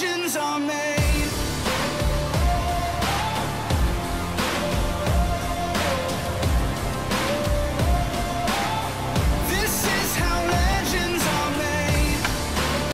visions